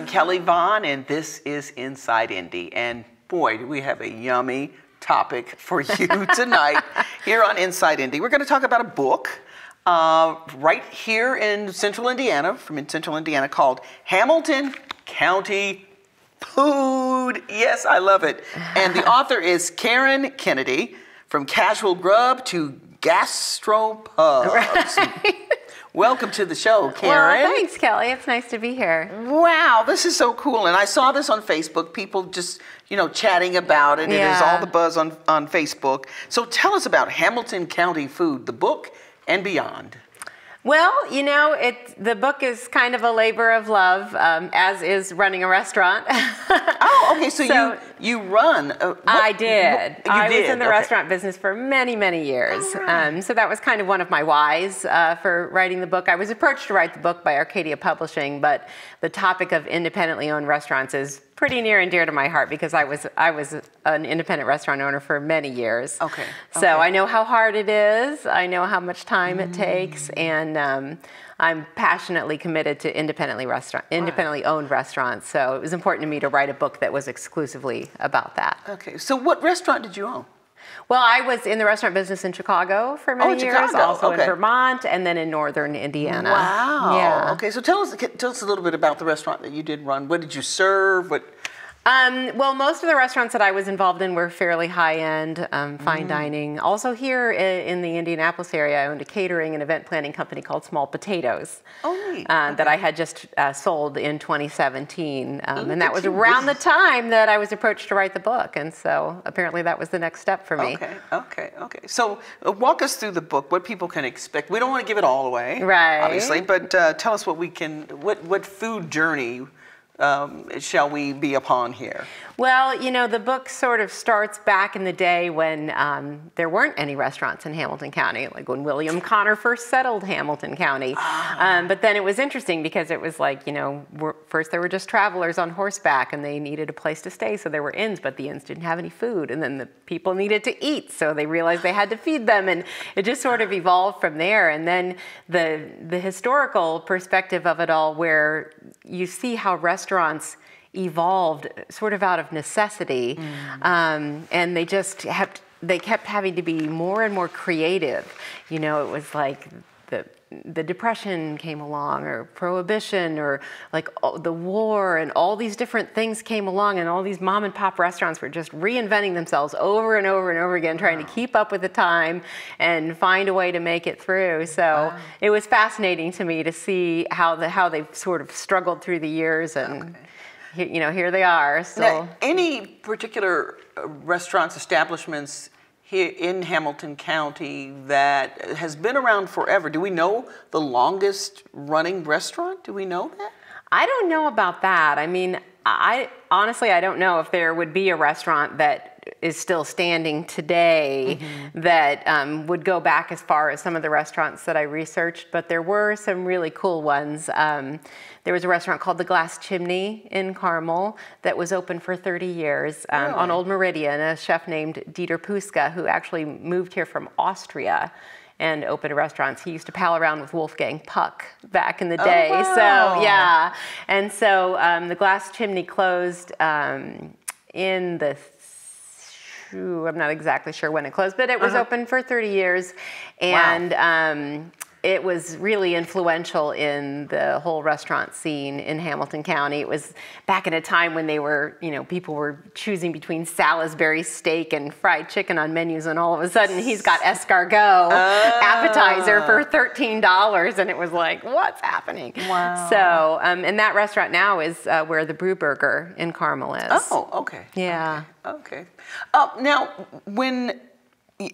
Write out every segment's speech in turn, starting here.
I'm Kelly Vaughn, and this is Inside Indy. And boy, do we have a yummy topic for you tonight here on Inside Indy. We're going to talk about a book uh, right here in central Indiana, from in central Indiana, called Hamilton County Food. Yes, I love it. And the author is Karen Kennedy, from Casual Grub to Gastropubs. Right. Welcome to the show, Karen. Well, thanks, Kelly. It's nice to be here. Wow, this is so cool. And I saw this on Facebook, people just, you know, chatting about it. Yeah. It is all the buzz on, on Facebook. So tell us about Hamilton County Food, the book and beyond. Well, you know, it the book is kind of a labor of love, um, as is running a restaurant. oh, okay. So, So- you you run. Uh, I did. you I did. was in the okay. restaurant business for many, many years. Right. Um, so that was kind of one of my whys uh, for writing the book. I was approached to write the book by Arcadia Publishing, but the topic of independently owned restaurants is pretty near and dear to my heart because I was I was an independent restaurant owner for many years. Okay, So okay. I know how hard it is. I know how much time it takes, Mm. and um, I'm passionately committed to independently restaurant, independently owned restaurants. So it was important to me to write a book that was exclusively about that. Okay. So what restaurant did you own? Well, I was in the restaurant business in Chicago for many Oh, years, Chicago, also okay. in Vermont, and then in northern Indiana. Wow. Yeah. Okay. So tell us tell us a little bit about the restaurant that you did run. What did you serve? What? Um, well, most of the restaurants that I was involved in were fairly high end, um, fine dining. Also, here in the Indianapolis area, I owned a catering and event planning company called Small Potatoes. Oh, neat. uh, That I had just uh, sold in 2017. Um, and that was around the time that I was approached to write the book. And so apparently that was the next step for me. Okay, okay, okay. So uh, walk us through the book. What people can expect. We don't want to give it all away, Right. Obviously, but uh, tell us what we can. What what food journey um, shall we be upon here? Well, you know, the book sort of starts back in the day when um, there weren't any restaurants in Hamilton County, like when William Conner first settled Hamilton County. Um, but then it was interesting because it was like, you know, first there were just travelers on horseback and they needed a place to stay, so there were inns, but the inns didn't have any food. And then the people needed to eat, so they realized they had to feed them. And it just sort of evolved from there. And then the, the historical perspective of it all, where you see how restaurants evolved sort of out of necessity, um, and they just kept they kept having to be more and more creative. You know, it was like the the depression came along, or prohibition, or like all- the war, and all these different things came along, and all these mom and pop restaurants were just reinventing themselves over and over and over again, trying to keep up with the time and find a way to make it through. So it was fascinating to me to see how the how they've sort of struggled through the years and. Here, you know, here they are. so Now, any particular uh, restaurants, establishments here in Hamilton County that has been around forever? Do we know the longest running restaurant? Do we know that? I don't know about that. I mean, I honestly I don't know if there would be a restaurant that is still standing today that um, would go back as far as some of the restaurants that I researched, but there were some really cool ones. Um, there was a restaurant called the Glass Chimney in Carmel that was open for 30 years um, on Old Meridian. A chef named Dieter Puska, who actually moved here from Austria and opened restaurants. He used to pal around with Wolfgang Puck back in the day. Oh, wow. So yeah, and so um, the glass chimney closed um, in the. Ooh, I'm not exactly sure when it closed, but it was Uh-huh. open for 30 years, and um, it was really influential in the whole restaurant scene in Hamilton County. It was back in a time when they were, you know, people were choosing between Salisbury steak and fried chicken on menus, and all of a sudden he's got escargot appetizer for $13, and it was like, what's happening? Wow. So, um, and that restaurant now is uh, where the Bru Burger in Carmel is. Oh, okay. Yeah. Okay. Uh, now, when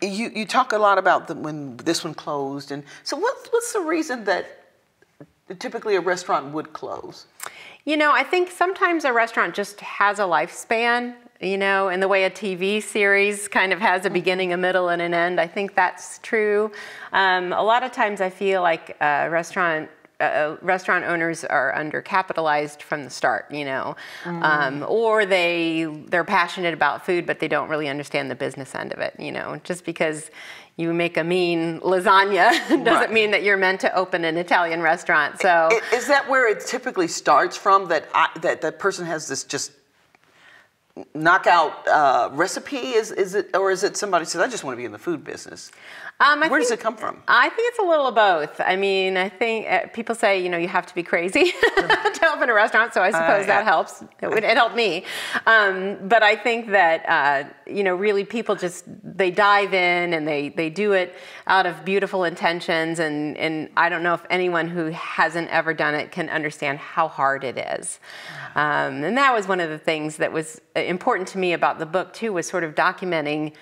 you you talk a lot about the, when this one closed, and so what's what's the reason that typically a restaurant would close? You know, I think sometimes a restaurant just has a lifespan, you know, in the way a TV series kind of has a beginning, a middle, and an end. I think that's true. Um, a lot of times I feel like a restaurant uh, restaurant owners are undercapitalized from the start, you know, um, or they they're passionate about food, but they don't really understand the business end of it, you know. Just because you make a mean lasagna doesn't Right. mean that you're meant to open an Italian restaurant. So Is that where it typically starts from? That I, that that person has this just knockout uh, recipe? Is is it or is it somebody says I just want to be in the food business? Um, Where does it come from? I think it's a little of both. I mean, I think uh, people say, you know, you have to be crazy to open a restaurant, so I suppose yeah. that helps. It, would, it helped me. Um, but I think that, uh, you know, really people just, they dive in and they, they do it out of beautiful intentions. And, and I don't know if anyone who hasn't ever done it can understand how hard it is. Um, and that was one of the things that was uh, important to me about the book, too, was sort of documenting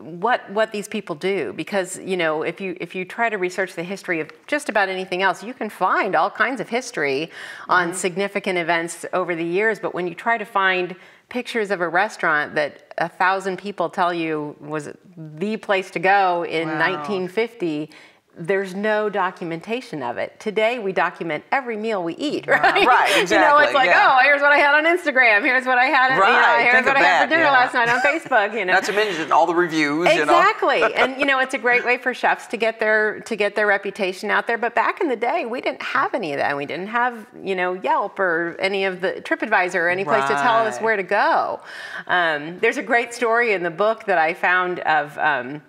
what what these people do because you know if you if you try to research the history of just about anything else you can find all kinds of history on significant events over the years but when you try to find pictures of a restaurant that a thousand people tell you was the place to go in Wow. 1950 there's no documentation of it. Today we document every meal we eat, right? right, exactly. you know, it's like, yeah. oh, here's what I had on Instagram. Here's what I had. you know, Right, here's think what I had for dinner yeah. last night on Facebook. You know, Not to mention all the reviews. You know? Exactly, and you know it's a great way for chefs to get their to get their reputation out there. But back in the day, we didn't have any of that. We didn't have you know Yelp or any of the TripAdvisor or any place to tell us where to go. Um, there's a great story in the book that I found of. Um,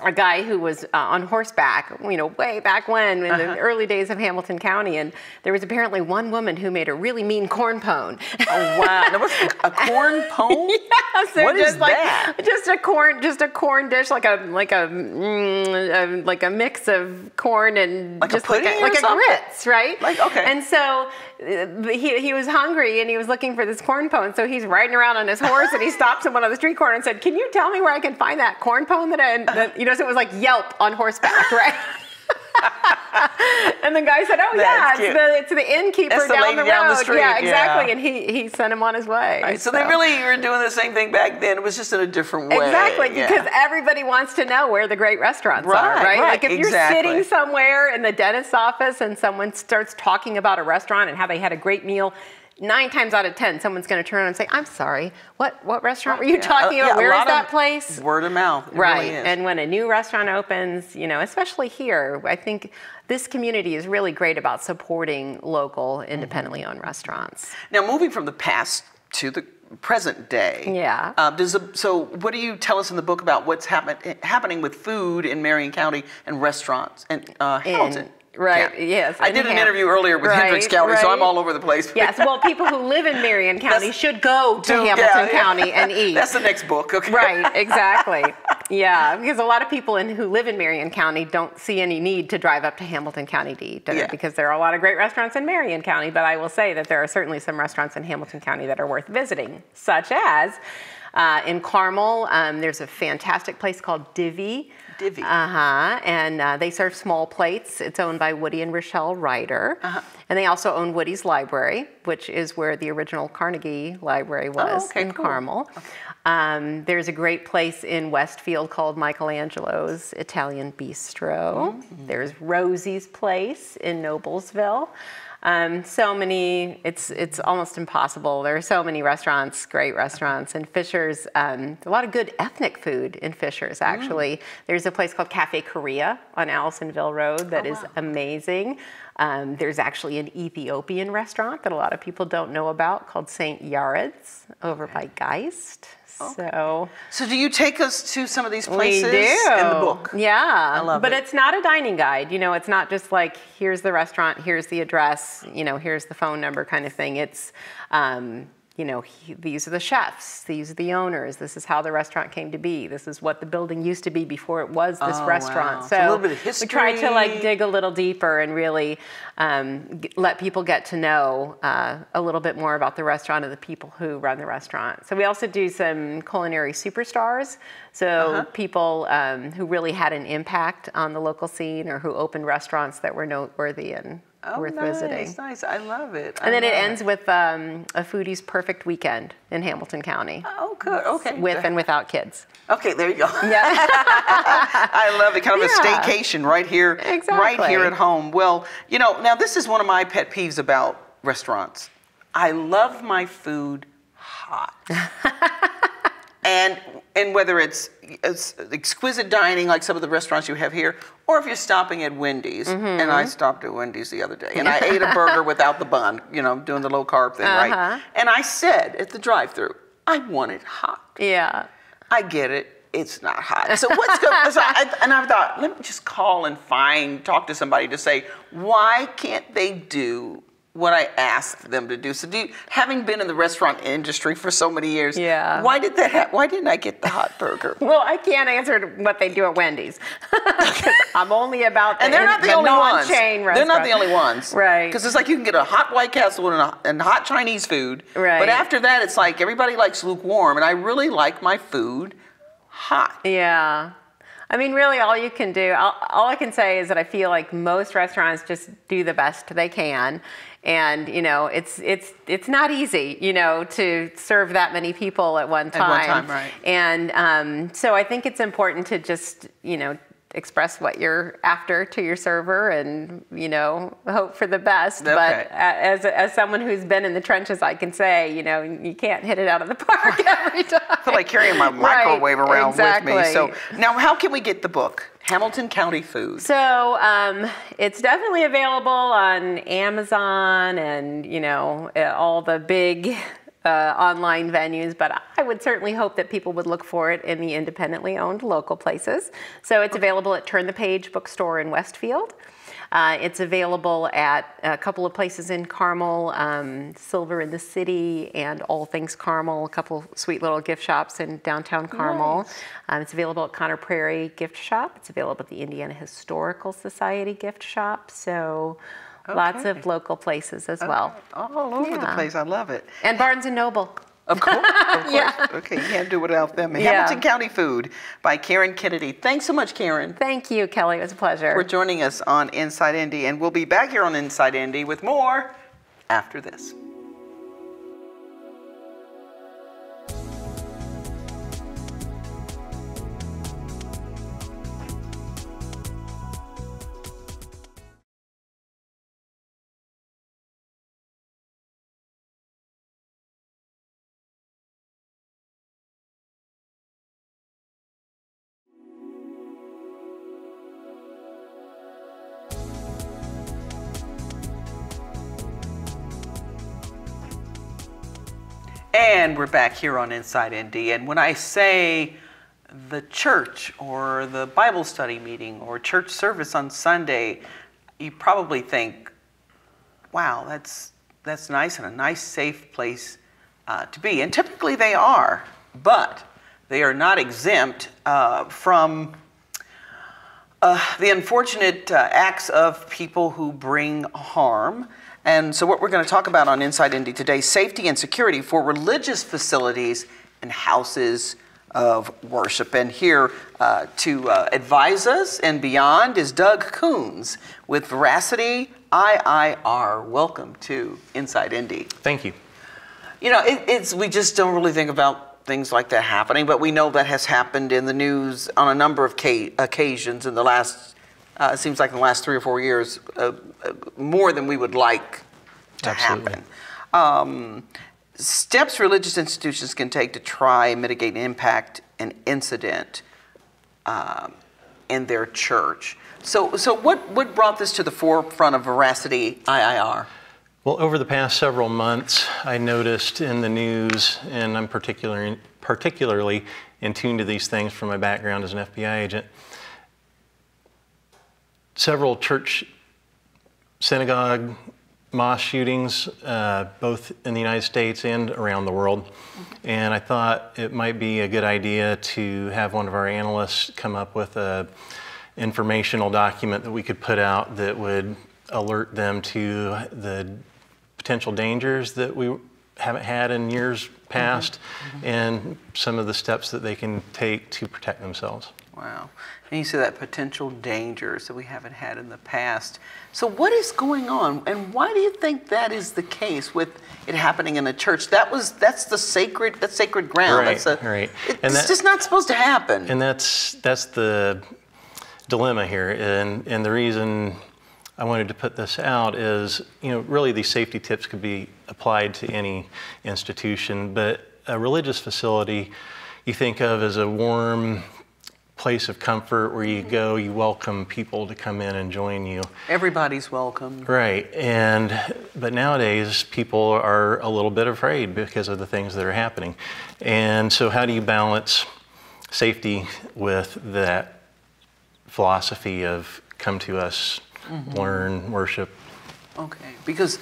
a guy who was uh, on horseback, you know, way back when, in Uh-huh. the early days of Hamilton County, and there was apparently one woman who made a really mean corn pone. Oh wow! Now, what's a corn pone? Yeah, so What is just like that? just a corn, just a corn dish, like a like a, mm, a like a mix of corn and Like a just like a, like a grits, right? Like, okay. And so Uh, he he was hungry and he was looking for this corn pone. So he's riding around on his horse and he stops stopped someone on the street corner and said, "Can you tell me where I can find that corn pone that I?" That, you know, so it was like Yelp on horseback, right? And the guy said, "Oh yeah, That's it's cute. the it's the innkeeper That's the down the down road." the street, yeah, exactly. yeah. And he he sent him on his way. Right, so they really were doing the same thing back then. It was just in a different way. Exactly, Yeah. because everybody wants to know where the great restaurants are, Right, right? right, Like if you're sitting somewhere in the dentist's office and someone starts talking about a restaurant and how they had a great meal, nine times out of ten, someone's going to turn around and say, "I'm sorry, what what restaurant were you Yeah, talking uh, about? yeah, Where is that place?" Word of mouth. Right. Really is. and when a new restaurant opens, you know, especially here, I think this community is really great about supporting local, independently owned restaurants. now, moving from the past to the present day. Yeah. Uh, does the, so, what do you tell us in the book about what's happen, happening with food in Marion County and restaurants and uh, Hamilton? Right, County? yes, I did an interview earlier with right, Hendricks County, so I'm all over the place. Yes, well, people who live in Marion County should go to Do- yeah, Hamilton yeah. County and eat. That's the next book. Okay. right, exactly. Yeah, because a lot of people in, who live in Marion County don't see any need to drive up to Hamilton County to eat dinner Yeah. because there are a lot of great restaurants in Marion County. But I will say that there are certainly some restaurants in Hamilton County that are worth visiting, such as uh, in Carmel, um, there's a fantastic place called Divvy. Divvy. Uh huh. And uh, they serve small plates. It's owned by Woody and Rochelle Ryder. Uh-huh. And they also own Woody's Library, which is where the original Carnegie Library was Oh, okay, in cool. Carmel. Um, there's a great place in Westfield called Michelangelo's Italian Bistro. Mm-hmm. There's Rosie's Place in Noblesville. Um, so many, it's it's almost impossible. There are so many restaurants, great restaurants, and Fishers. Um, a lot of good ethnic food in Fishers. Actually, there's a place called Cafe Korea on Allisonville Road that is amazing. Um, there's actually an Ethiopian restaurant that a lot of people don't know about called St. Yared's over by Geist. So So, do you take us to some of these we places do in the book? Yeah, I love but it. it's not a dining guide. You know, it's not just like here's the restaurant, here's the address, you know, here's the phone number kind of thing. It's um, you know, he, these are the chefs, these are the owners, this is how the restaurant came to be, this is what the building used to be before it was this Oh, restaurant. wow. So So a little bit of we try to like dig a little deeper and really um, g- let people get to know uh, a little bit more about the restaurant and the people who run the restaurant. So we also do some culinary superstars. So Uh-huh. people um, who really had an impact on the local scene or who opened restaurants that were noteworthy and Oh, worth nice, visiting. Nice, I love it. I And then it ends with um, a foodie's perfect weekend in Hamilton County, Oh, good. Okay. with and without kids. Okay, there you go. Yeah. I love it. Kind of Yeah. a staycation right here, right here at home. Well, you know, now this is one of my pet peeves about restaurants. I love my food hot. and and whether it's, it's exquisite dining like some of the restaurants you have here, or if you're stopping at Wendy's, and Mm-hmm. I stopped at Wendy's the other day, and I ate a burger without the bun, you know, doing the low carb thing, Uh-huh. right? And I said at the drive-through, I want it hot. yeah. I get it. It's not hot. So what's good? So I, and I thought, let me just call and find, talk to somebody to say, why can't they do what I asked them to do? So, do you, having been in the restaurant industry for so many years, Yeah. why did that? Ha- why didn't I get the hot burger? Well, I can't answer what they do at Wendy's. I'm only about the, And they're not the, the only ones. restaurants. They're not the only ones, Right. Because it's like you can get a hot White Castle and, a, and hot Chinese food, Right. But after that, it's like everybody likes lukewarm, and I really like my food hot. Yeah. I mean, really, all you can do, all, all I can say is that I feel like most restaurants just do the best they can, and you know, it's it's it's not easy, you know, to serve that many people at one time. at one time, right. And um, so I think it's important to just, you know, express what you're after to your server, and you know, hope for the best. Okay. But as as someone who's been in the trenches, I can say, you know, you can't hit it out of the park every time. I feel like carrying my Right, microwave around exactly. with me. So now, how can we get the book, Hamilton County Food? So um, it's definitely available on Amazon and you know all the big uh, online venues, but I would certainly hope that people would look for it in the independently owned local places. So it's available at Turn the Page Bookstore in Westfield. Uh, it's available at a couple of places in Carmel, um, Silver in the City, and All Things Carmel, a couple sweet little gift shops in downtown Carmel. Um, it's available at Conner Prairie Gift Shop. It's available at the Indiana Historical Society Gift Shop. So lots of local places as well. All over the place. I love it. And Barnes and Noble. Of course. Of course. Yeah. Okay, you can't do without them. Yeah. Hamilton County Food by Karen Kennedy. Thanks so much, Karen, Thank you, Kelly. It was a pleasure. for joining us on Inside Indy. And we'll be back here on Inside Indy with more after this. Back here on Inside Indy. And when I say the church or the Bible study meeting or church service on Sunday, you probably think, wow, that's, that's nice and a nice, safe place uh, to be. And typically they are, but they are not exempt uh, from uh, the unfortunate uh, acts of people who bring harm. And so, what we're going to talk about on Inside Indy today safety and security for religious facilities and houses of worship. And here uh, to uh, advise us and beyond is Doug Kouns with Veracity IIR. Welcome to Inside Indy. Thank you. You know, it, it's we just don't really think about things like that happening, but we know that has happened in the news on a number of ca- occasions in the last. Uh, it seems like in the last three or four years, uh, uh, more than we would like to Absolutely. happen. Um, steps religious institutions can take to try and mitigate and impact an incident um, in their church. So, so what, what brought this to the forefront of Veracity IIR? Well, over the past several months, I noticed in the news, and I'm particular, particularly in tune to these things from my background as an FBI agent, several church, synagogue, mosque shootings, uh, both in the United States and around the world. And I thought it might be a good idea to have one of our analysts come up with a informational document that we could put out that would alert them to the potential dangers that we haven't had in years past and some of the steps that they can take to protect themselves. Wow. And you said that potential dangers that we haven't had in the past. So what is going on and why do you think that is the case with it happening in a church? That was that's the sacred that's sacred ground. Right, that's a, right. It's And that- just not supposed to happen. And that's that's the dilemma here, and and the reason I wanted to put this out is, you know, really these safety tips could be applied to any institution, but a religious facility you think of as a warm place of comfort where you go, you welcome people to come in and join you. Everybody's welcome. Right, and but nowadays people are a little bit afraid because of the things that are happening, and so how do you balance safety with that philosophy of come to us, learn, worship? Okay, because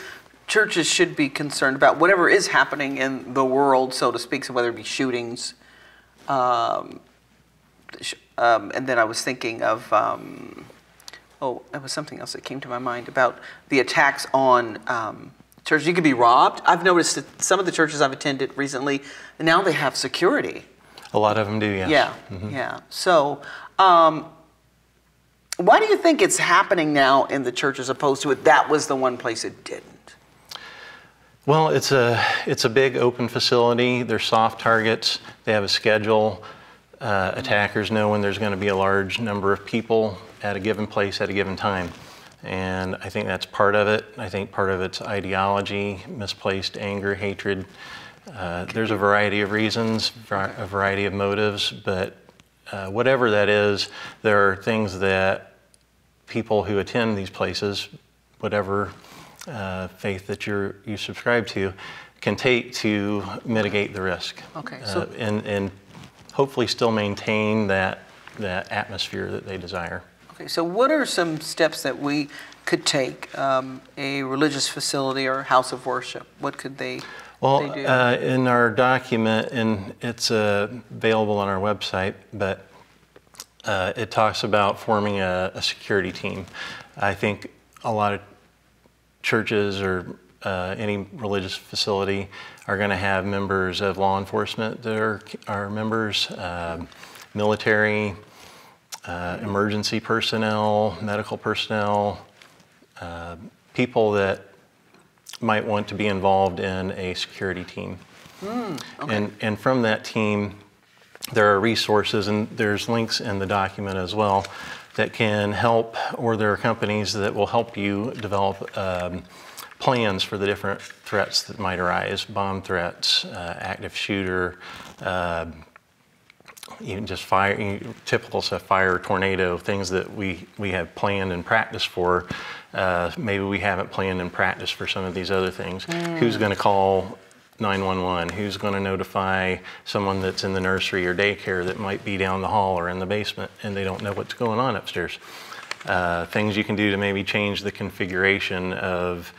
churches should be concerned about whatever is happening in the world, so to speak, so whether it be shootings. Um, um, and then I was thinking of, um, oh, it was something else that came to my mind about the attacks on um, churches. You could be robbed. I've noticed that some of the churches I've attended recently, now they have security. A lot of them do, yes. Yeah, yeah. So, um, why do you think it's happening now in the church as opposed to it? That was the one place it didn't. Well, it's a it's a big open facility. They're soft targets. They have a schedule. Uh, attackers know when there's going to be a large number of people at a given place at a given time, and I think that's part of it. I think part of it's ideology, misplaced anger, hatred. Uh, there's a variety of reasons, a variety of motives, but uh, whatever that is, there are things that people who attend these places, whatever uh, faith that you're, you subscribe to, can take to mitigate the risk. Okay, Uh, so- and, and hopefully still maintain that, that atmosphere that they desire. Okay, so what are some steps that we could take? Um, a religious facility or house of worship, what could they, Well, they do? uh, in our document, and it's uh, available on our website, but uh, it talks about forming a, a security team. I think a lot of churches or uh, any religious facility are going to have members of law enforcement that are, are members, um, military, uh, emergency personnel, medical personnel, uh, people that might want to be involved in a security team. And, and from that team, there are resources and there's links in the document as well that can help, or there are companies that will help you develop um, plans for the different threats that might arise bomb threats, uh, active shooter, uh, even just fire, typical stuff, fire, tornado, things that we, we have planned and practiced for. Uh, maybe we haven't planned and practiced for some of these other things. Who's going to call 911? Who's going to notify someone that's in the nursery or daycare that might be down the hall or in the basement and they don't know what's going on upstairs? Uh, things you can do to maybe change the configuration of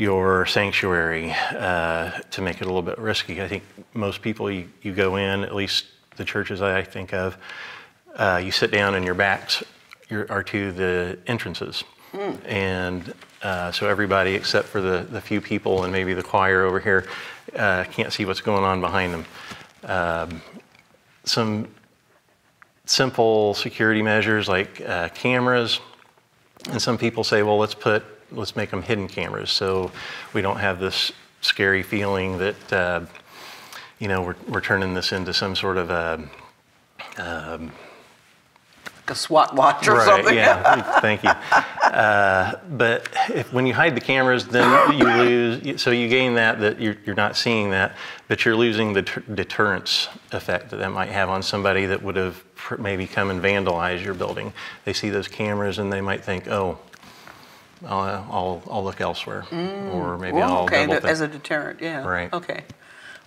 your sanctuary uh, to make it a little bit risky. I think most people, you, you go in, at least the churches I think of, uh, you sit down and your backs are to the entrances. And uh, so everybody except for the, the few people and maybe the choir over here uh, can't see what's going on behind them. Um, some simple security measures like uh, cameras. And some people say, well, let's put, let's make them hidden cameras so we don't have this scary feeling that, uh, you know, we're, we're turning this into some sort of a, like a SWAT watch or right, something? yeah, thank you. Uh, but if, when you hide the cameras, then you lose, so you gain that, that you're, you're not seeing that, but you're losing the ter- deterrence effect that that might have on somebody that would have pr- maybe come and vandalized your building. They see those cameras and they might think, oh, I'll, I'll, I'll look elsewhere, or maybe Well, I'll okay, double as a deterrent, yeah. Right. Okay.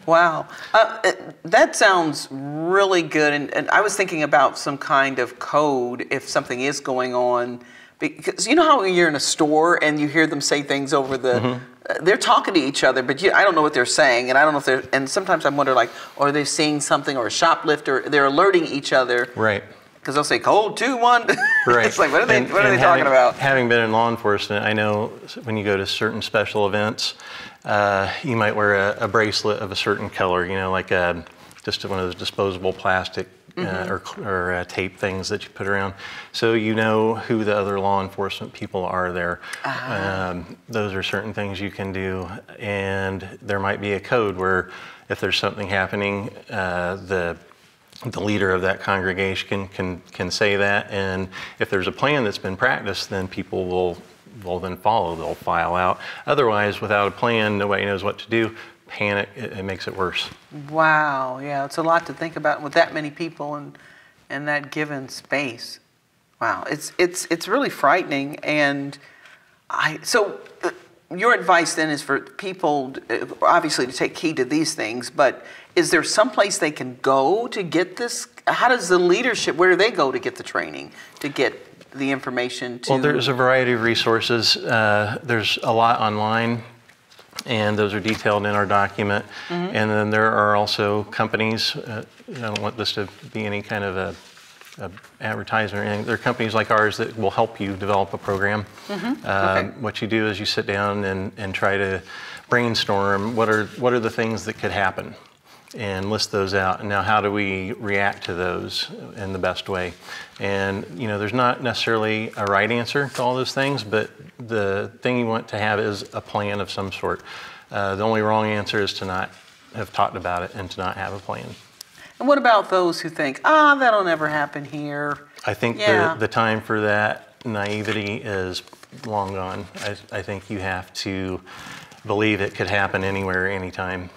Wow. Uh, it- that sounds really good. And, and I was thinking about some kind of code if something is going on. Because you know how you're in a store and you hear them say things over the. Mm-hmm. uh, they're talking to each other, but you, I don't know what they're saying, and I don't know if they're. And sometimes I wonder, like, are they seeing something or a shoplifter? They're alerting each other right. Because they'll say cold two one. Right. it's like, what are they? And- what are they and talking about? Having been in law enforcement, I know when you go to certain special events, uh, you might wear a, a bracelet of a certain color, you know, like a, just one of those disposable plastic uh, or, or uh, tape things that you put around, so you know who the other law enforcement people are there. Um, those are certain things you can do, and there might be a code where if there's something happening, uh, the the leader of that congregation can, can, say that, and if there's a plan that's been practiced, then people will will then follow. They'll file out. Otherwise, without a plan, nobody knows what to do. Panic, it, it makes it worse. Wow, yeah, it's a lot to think about with that many people and and that given space. Wow, it's it's it's really frightening. And I so uh, your advice then is for people uh, obviously to take heed to these things, but is there some place they can go to get this? How does the leadership? Where do they go to get the training to get the information? To Well, there's a variety of resources. Uh, there's a lot online, and those are detailed in our document. And then there are also companies. Uh, I don't want this to be any kind of a, a advertisement or anything. There are companies like ours that will help you develop a program. Um, Okay. What you do is you sit down and, and try to brainstorm what are what are the things that could happen and list those out. And now, how do we react to those in the best way? And you know, there's not necessarily a right answer to all those things, but the thing you want to have is a plan of some sort. Uh, the only wrong answer is to not have talked about it and to not have a plan. And what about those who think, ah, that'll never happen here? I think Yeah. the, the time for that naivety is long gone. I, I think you have to believe it could happen anywhere, anytime.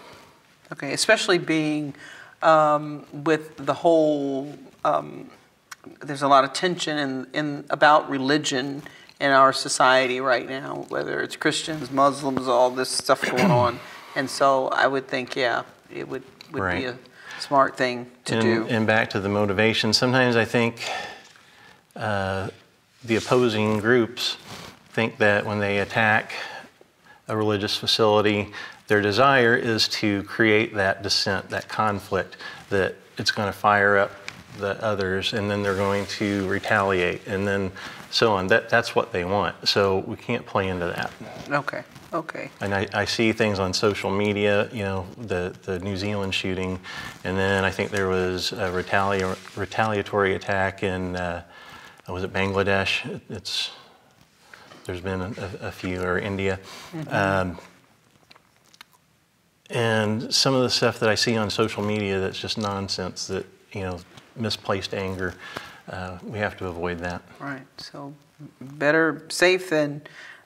Okay, especially being um, with the whole, um, there's a lot of tension in, in about religion in our society right now, whether it's Christians, Muslims, all this stuff going on. And so I would think, yeah, it would, would be a smart thing to and, do. And back to the motivation, sometimes I think uh, the opposing groups think that when they attack a religious facility, their desire is to create that dissent, that conflict, that it's going to fire up the others and then they're going to retaliate and then so on. That, that's what they want. So we can't play into that. okay, okay. And I, I see things on social media, you know, the, the New Zealand shooting, and then I think there was a retali- retaliatory attack in, uh, was it Bangladesh? It's, there's been a, a few, or India. Um, and some of the stuff that I see on social media that's just nonsense, that, you know, misplaced anger, uh, we have to avoid that. Right. So better safe than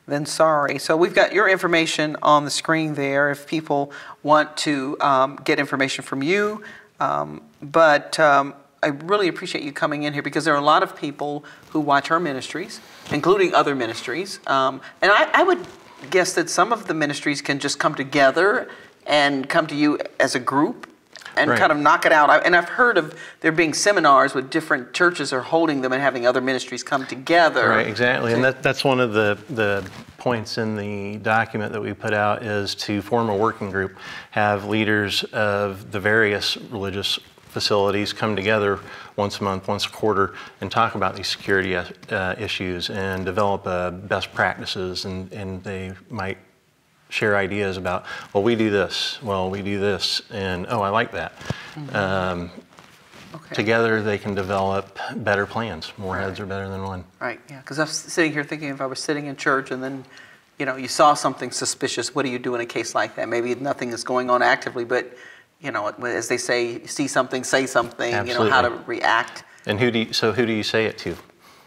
than sorry. So we've got your information on the screen there if people want to um, get information from you. Um, but um, I really appreciate you coming in here because there are a lot of people who watch our ministries, including other ministries. Um, and I, I would guess that some of the ministries can just come together and come to you as a group and Right. kind of knock it out. I, and I've heard of there being seminars with different churches are holding them and having other ministries come together. Right, exactly. And that, that's one of the, the points in the document that we put out is to form a working group, have leaders of the various religious facilities come together once a month, once a quarter, and talk about these security uh, issues and develop uh, best practices. And, and they might share ideas about, well, we do this, well, we do this, and oh, I like that. Um, Okay. Together, they can develop better plans. More heads are better than one. Right. Yeah. Because I'm sitting here thinking if I was sitting in church and then, you know, you saw something suspicious, what do you do in a case like that? Maybe nothing is going on actively, but, you know, as they say, see something, say something. Absolutely. You know how to react. And who do you, so who do you say it to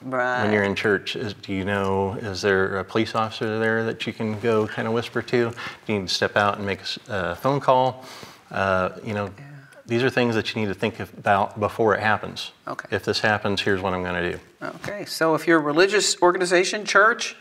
Right. when you're in church? Is, do you know, is there a police officer there that you can go kind of whisper to? Do you need to step out and make a phone call? Uh, you know, these are things that you need to think about before it happens. Okay. If this happens, here's what I'm going to do. Okay, so if you're a religious organization, church,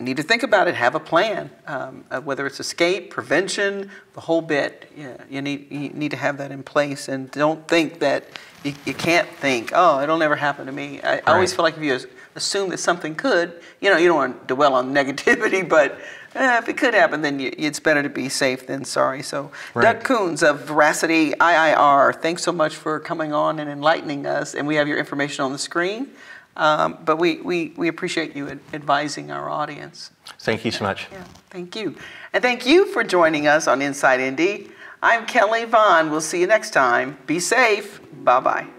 need to think about it. Have a plan, um, uh, whether it's escape, prevention, the whole bit. Yeah, you need you need to have that in place, and don't think that you, you can't think. Oh, it'll never happen to me. I, I always feel like if you assume that something could, you know, you don't want to dwell on negativity, but. eh, if it could happen, then you, it's better to be safe than sorry. So, Doug Kouns of Veracity IIR, thanks so much for coming on and enlightening us. And we have your information on the screen. Um, but we, we, we appreciate you ad- advising our audience. Thank you so much. Yeah, thank you. And thank you for joining us on Inside Indy. I'm Kelly Vaughn. We'll see you next time. Be safe. Bye bye.